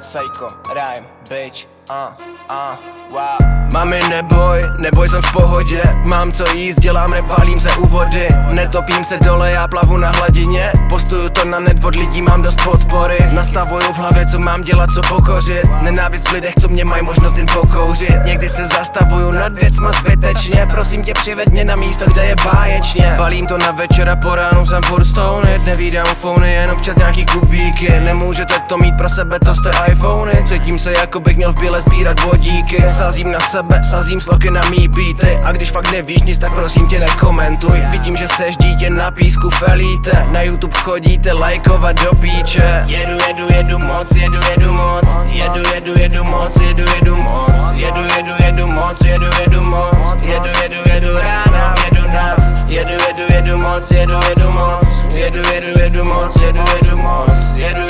Psycho, rhyme, bitch, uh, uh, wow. Mami neboj, neboj jsem v pohodě. Mám co jíst, dělám repálím se u vody. Netopím se dole, já plavu na hladině Postuju to na net od lidí, mám dost podpory. Nastavuju v hlavě, co mám dělat, co pokořit. Nenávist v lidech, co mě mají možnost jen pokouřit. Někdy se zastavuju nad věcma zbytečně. Prosím tě přiveď mě na místo, kde je báječně. Balím to na večer a po ránu jsem furt stoned Nevídám fony, jen občas nějaký kubíky. Nemůžete to mít pro sebe, to jste iPhony. Cítím se jako bych měl v bíle sbírat vodíky. Sazím na sebe, sazím sloky na mý beaty. A když fakt nevíš nic, tak prosím tě nekomentuj. Vidím, že seš dítě na písku felíte. Na YouTube chodíte lajkovat do píče Jedu, jedu, jedu moc, jedu, jedu moc Jedu, jedu, jedu moc, jedu, jedu moc Jedu, jedu, jedu moc, jedu, jedu moc Jedu, jedu, jedu ráno, jedu noc Jedu, jedu, jedu moc, jedu, jedu moc Jedu, jedu, jedu moc, jedu, jedu moc Jedu, jedu, jedu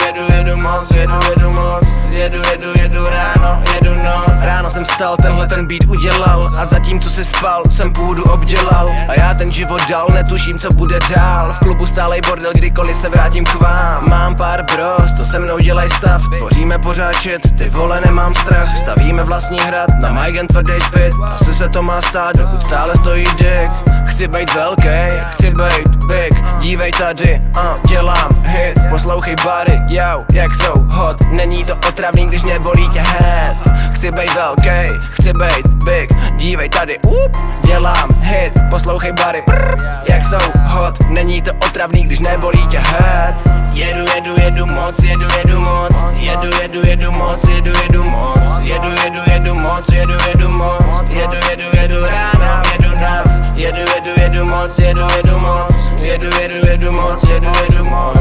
Ráno jsem stal, tenhle ten beat udělal. A zatímco si spal, jsem půdu obdělal. A já ten život dal, netuším co bude dál. V klubu stálej bordel, kdykoliv se vrátím k vám. Mám pár bros, co se mnou dělaj stav. Tvoříme pořád shit, ty vole nemám strach. Stavíme vlastní hrad, na Mike tvrdý spit. Asi se to má stát, dokud stále stojí dick. Chci být velký, chci být big. Dívej tady, uh, dělám hit. Poslouchej bary, yo, jak jsou hot. Není to otravný, když nebolí tě head Chci být velký, chci být big Dívej tady, up, dělám hit Poslouchej bary, brr, jak jsou hot Není to otravný, když nebolí tě head Jedu, jedu, jedu moc, jedu, jedu moc Jedu, jedu, jedu moc, jedu, jedu moc Jedu, jedu, jedu moc, jedu, jedu moc Jedu, jedu, jedu ráno, jedu noc Jedu, jedu, jedu moc, jedu, jedu moc Jedu, jedu, jedu moc, jedu, jedu moc